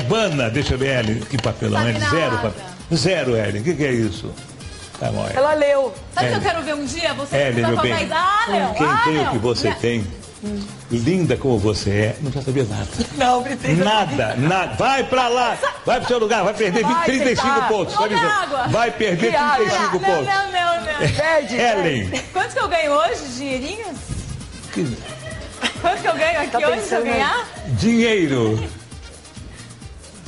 Ibana, deixa eu ver, Ellen, que papelão, Ellen, zero papel. Zero, Ellen, o que, que é isso? Tá bom, Ellen. Ela leu. Sabe o que É. eu quero ver um dia? Você Ellen, meu bem, mais... Ah, Léo, quem ah, tem o que você tem, linda como você é, não precisa saber nada. Não, precisa. Nada, nada. Vai pra lá, vai pro seu lugar, vai perder Vai, 35 sentar. pontos. Vai, água. vai perder Que água? 35 Não, pontos. não, não, não. Perde. Ellen, Quanto que eu ganho hoje, dinheirinhos? que- Quanto que eu ganho aqui Tá hoje se eu ganhar? dinheiro.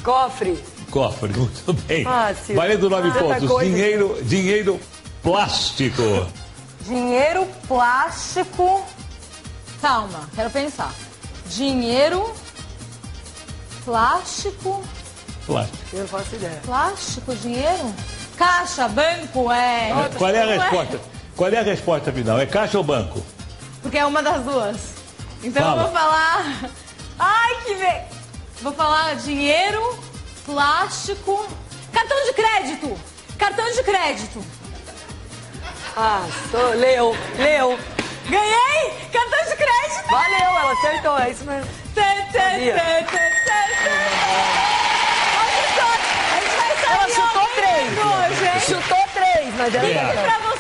Cofre. Cofre, muito bem. Fácil. Valendo 9 Tanta pontos. coisa. Dinheiro, dinheiro plástico. Dinheiro plástico. Calma, quero pensar. Dinheiro, plástico, Plástico. Eu não faço ideia. plástico, dinheiro? Caixa, banco, é... Qual é a Não resposta? Qual é a resposta final? É caixa ou banco? Porque é uma das duas. Então Fala. eu vou falar... Ai, que... Ve... Vou falar dinheiro, plástico... Cartão de crédito! Cartão de crédito! Ah, tô, leu. Leu. Ganhei! Cartão de crédito! Valeu, ela acertou. É isso mesmo. Tê, tê, tê, tê, tê, tê. Olha só, a gente vai sair Ela chutou três. hoje, hein? Chutou três, mas ela É. Pra eu não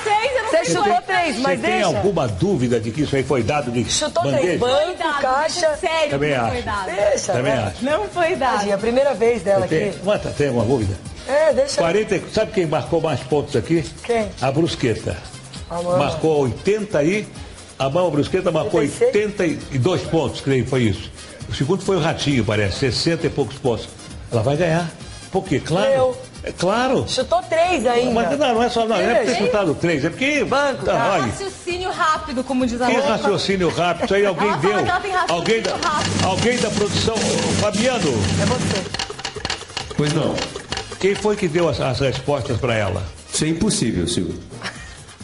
Você chutou três, Você mas tem deixa. alguma dúvida de que isso aí foi dado de Chutou bandeja? três. Banco, dado, caixa. Sério, Também não acho. foi dado. Deixa. Também né? acho. Não foi dado. Tadinha, a primeira vez dela Tem, aqui. Mata, tem alguma dúvida? É, deixa. 40, sabe quem marcou mais pontos aqui? Quem? A Brusqueta. A mama. Marcou 80 aí. A mão Brusqueta marcou 86? 82 pontos, creio, foi isso. O segundo foi o Ratinho, parece, 60 e poucos pontos. Ela vai ganhar. Por quê? Claro. Eu. É claro. Chutou três ainda. Mas não, não é só não, não é por ter Três. chutado três, é porque. Banco, tá, tá. Raciocínio rápido, como diz a que roupa. raciocínio rápido, isso aí alguém Ela fala deu. que ela tem Alguém da, rápido. alguém da produção. Fabiano, É você. Pois não. quem foi que deu as, as respostas para ela? Isso é impossível, Silvio.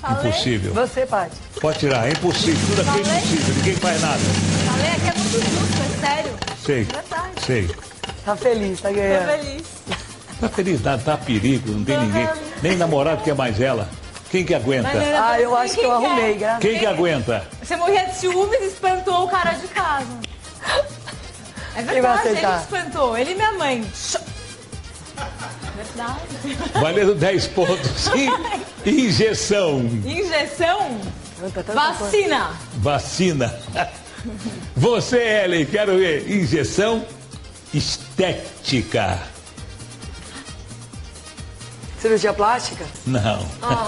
Falei, Impossível. Você, Paty. Pode tirar, é impossível. Tudo aqui é impossível, ninguém faz nada. falei que é muito justo, é sério. Sei, Verdade. sei. Tá feliz, tá ganhando. feliz. Tá feliz, tá, tá perigo, não tem ninguém. Nem namorado que é mais ela. Quem que aguenta? Ah, eu acho que eu arrumei, graças Quem que aguenta? Você morria de ciúmes e espantou o cara de casa. É verdade, ele espantou. Ele e minha mãe. Verdade. Valendo 10 pontos. E injeção. Injeção, vacina. Vacina. Você, Ellen, quero ver. Injeção estética. Cirurgia plástica? Não.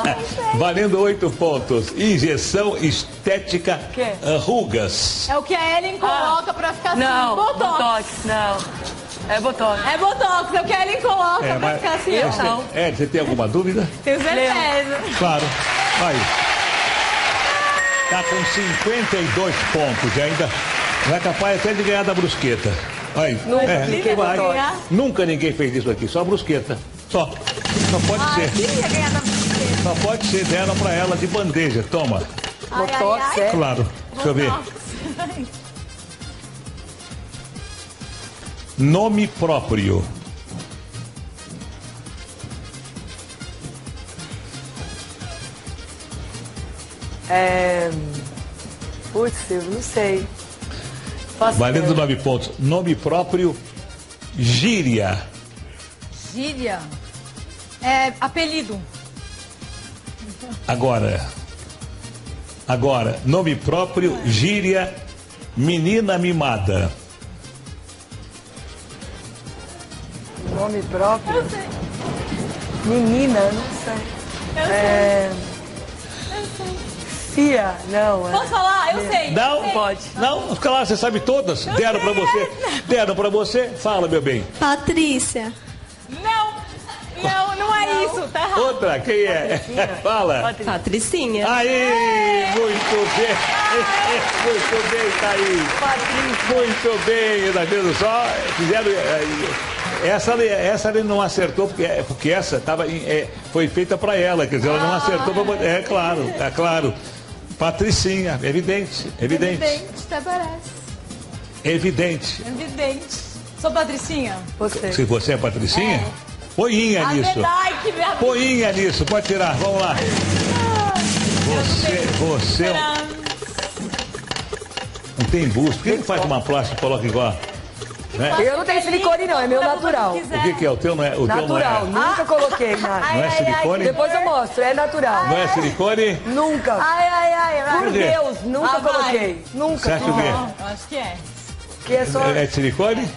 Valendo 8 pontos. Injeção estética Quê? rugas. É o que a Ellen coloca pra ficar assim. Não, Botox. botox, não. É botox. É botox, é o que a Ellen coloca pra mas- ficar assim. eu não. É, você tem alguma dúvida? Tenho certeza. Claro. Aí. Tá com 52 pontos e ainda vai capaz até de ganhar da brusqueta. Aí. Nunca é, ganhar. Nunca ninguém fez isso aqui, só a brusqueta. Só. Só pode Ai, ser. Só pode ser dela pra ela de bandeja. Toma. Ai, Botox, ai, ai. é? Claro. Deixa eu ver. Nome próprio. É. Putz, eu não sei. Faço Valendo ideia. 9 pontos. Nome próprio. Gíria. Gíria. É apelido. Agora. Agora, nome próprio, gíria, menina mimada. Nome próprio? Eu sei. Menina, não sei. Eu É. Fia, não. Posso É. falar? Eu sei. Não? eu sei. Pode. Não, claro, você sabe todas. Deram pra você. Deram pra você. Fala, meu bem. Patrícia. Não. Não, não é isso. Tá errado. Outra, quem é? Fala. Patricinha. Aí, muito bem. Muito bem, tá aí. Patrícia. Muito bem, tá vendo só? Fizeram. eh, Essa, essa ele não acertou, porque, porque essa tava, é, foi feita para ela, quer dizer, ela não acertou pra, É claro, é claro. Patricinha, evidente, evidente, Evidente, até parece. evidente. Evidente. Sou Patricinha? Você. Se você é Patricinha, põinha A nisso. Põinha nisso, pode tirar, vamos lá. Você, você é não tem busto. Por que não faz uma plástica e coloca igual? Né? Eu não tenho silicone, não, é meu natural. O que, que é? O teu não é? O Natural, teu não é, nunca coloquei nada. não é silicone? Depois eu mostro, é natural. Não é silicone? Nunca. Ai, ai, ai, vai. Por? Deus, nunca Ah, coloquei. Nunca. Você acha o quê? Eu acho que é. Que é só... É de silicone?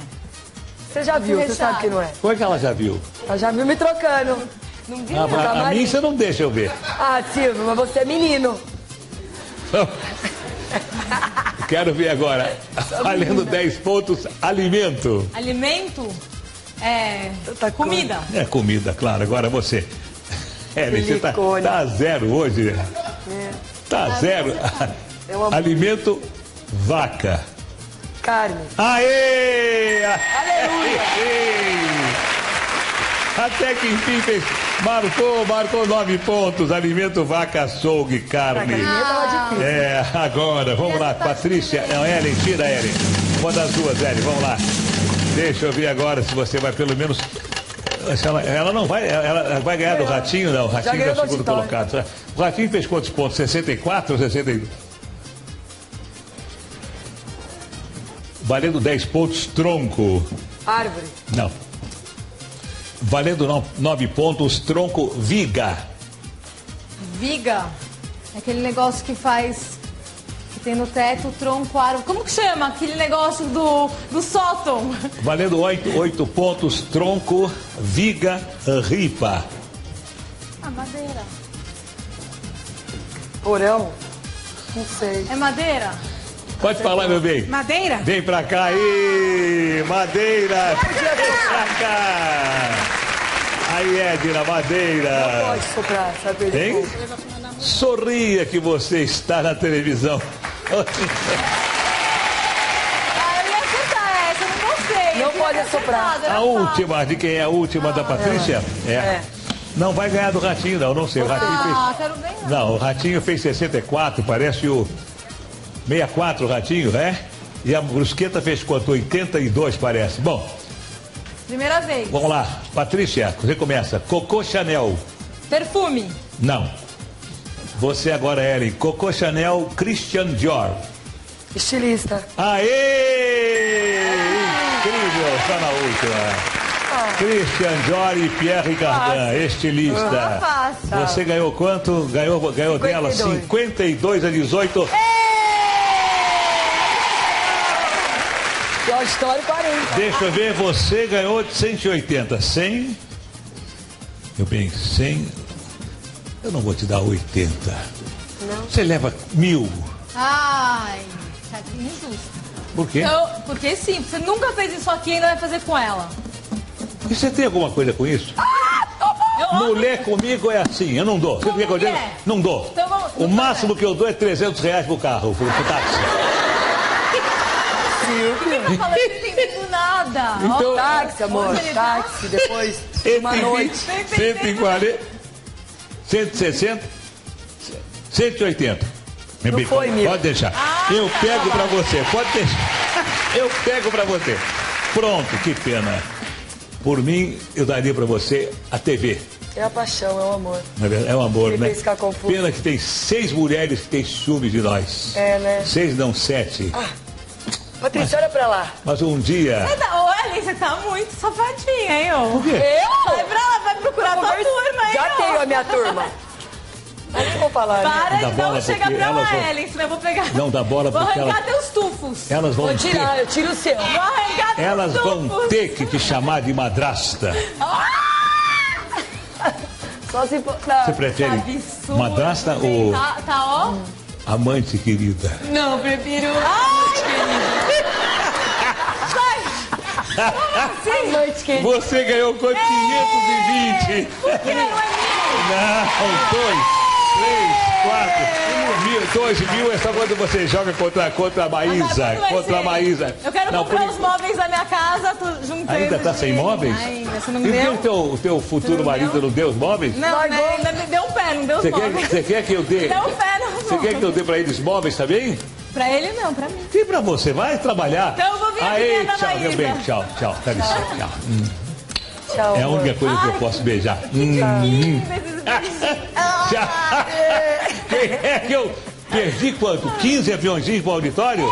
Você já viu, você sabe que não é. Como é que ela já viu? Ela já viu me trocando. Não vi A, não. a, a mim você não deixa eu ver. Ah, Silvio, mas você é menino. Quero ver agora. Valendo 10 pontos, alimento. Alimento é Tanta comida. É comida, claro. Agora você. É, você tá, tá zero hoje. Tá zero. É uma Alimento, vaca. carne. Aê! Aleluia. Até que enfim fez. Marcou, marcou nove pontos. Alimento, vaca, açougue, carne. Difícil. É, agora, vamos lá, Patrícia. Não, Ellen, tira, Ellen. Uma das duas, Ellen, vamos lá. Deixa eu ver agora se você vai pelo menos. Ela, ela não vai, ela, vai ganhar do Ratinho, não. O Ratinho é o do segundo Auditório. colocado. O Ratinho fez quantos pontos? 64 ou 62? Valendo 10 pontos, tronco. Árvore. Não. Valendo 9 pontos, tronco, viga. Viga. É aquele negócio que faz. Que tem no teto, tronco, árvore. Como que chama? Aquele negócio do, do sótão. Valendo 8, pontos, tronco, viga, ripa. Ah, madeira. Porão. Não sei. É madeira? Pode falar, meu bem. Madeira? Vem pra cá aí, madeira. Vem pra cá. Aí, Edna, madeira. Pode soprar, sabe Hein? Sorria que você está na televisão. Ah, eu ia acertar essa, eu não. Não pode assoprar. era A última, de quem é a última da Patrícia? É. É. Não vai ganhar do Ratinho, não, não sei. O Ratinho Ah, fez. quero bem não. Não, o Ratinho fez 64, parece o 64 o Ratinho, né? E a Brusqueta fez quanto? 82, parece. Bom, Primeira vez. vamos lá. Patrícia, você começa. Coco Chanel. Perfume. Não. Você agora, Ellen. Coco Chanel Christian Dior. Estilista. Aê! Incrível, só na última. Christian Dior e Pierre Cardin, estilista. Ah. Você ganhou quanto? Ganhou, ganhou dela 52. 52 a 18. E auditório 40. Deixa eu ver, você ganhou de 180. 100. Eu bem, 100. Eu não vou te dar 80. Não. Você leva mil. Ai, tá injusto. Por quê? Eu, porque sim, você nunca fez isso aqui e ainda vai fazer com ela. E você tem alguma coisa com isso? Eu, Mulher comigo é assim, eu não dou. Você que diga? é? Não dou. Então vamos- o máximo que eu dou é 300 reais pro carro, pro, táxi. Por falei que não entendido nada? Então- Ó, Táxi, amor. tá? Táxi, depois uma 120, noite. 140, 160, 180. Meu Não foi, pode, Mil. pode deixar. Ah, eu tá. pego pra você, pode deixar. Eu pego pra você. Pronto, que pena. Por mim, eu daria pra você a TV. É a paixão, é o amor. É verdade? É um amor, né? confuso. Pena que tem seis mulheres que têm ciúme de nós. É, né? Seis, não, sete. Patrícia, olha pra lá. Mas um dia. Você tá, Ellen, você tá muito safadinha, hein, ô? Por quê? Eu? Vai pra lá, vai procurar tua Conversa- turma, hein, Já tenho a minha turma. Mas não vou falar. né? Para Dá de bola, não chegar porque pra lá, elas vão- Ellen, senão eu vou pegar. Não dá bola Vou porque arrancar elas- teus tufos. Elas vão Vou tirar, ter. eu tiro o seu. Vou arrancar teus Elas vão ter que te chamar de madrasta. Só se for. Você prefere Absurdo. madrasta ou Tá, tá, ó. amante querida? Não, prefiro. Ai, Sim. Noite quente. Você ganhou quanto? 520. Por que não é meu? Não, dois, três, quatro, mil, dois mil é só quando você joga contra, contra a Maísa. Contra a. Maísa. Eu quero Não, comprar por- os móveis da minha casa, tô juntando. Ainda tá sem móveis? Ainda, você não E me por que deu? o teu, o teu futuro marido não deu os móveis? Não, né, ainda me deu um pé, não deu os Você quer, móveis. você quer que eu dê? Deu um pé, não Você quer que eu dê pra eles móveis também? Pra ele não, pra mim. E pra você? Vai trabalhar. Então eu vou vir aqui Aí, ver a tchau, meu bem. Tchau, tchau. Dá licença. Tchau. Hum, Tchau. É a única coisa que eu Ai, posso beijar. Hum, Tchau. Quem é que eu perdi quanto? 15 aviãozinhos pro auditório?